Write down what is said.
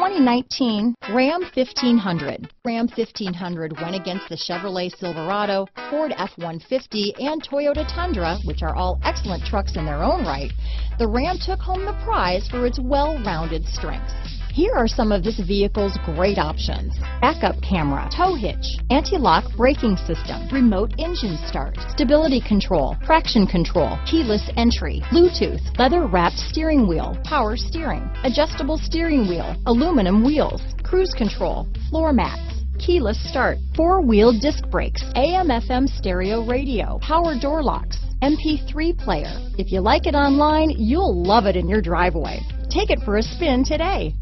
2019 Ram 1500. Ram 1500 went against the Chevrolet Silverado, Ford F-150, and Toyota Tundra, which are all excellent trucks in their own right. The Ram took home the prize for its well-rounded strengths. Here are some of this vehicle's great options. Backup camera, tow hitch, anti-lock braking system, remote engine start, stability control, traction control, keyless entry, Bluetooth, leather wrapped steering wheel, power steering, adjustable steering wheel, aluminum wheels, cruise control, floor mats, keyless start, four-wheel disc brakes, AM FM stereo radio, power door locks, MP3 player. If you like it online, you'll love it in your driveway. Take it for a spin today.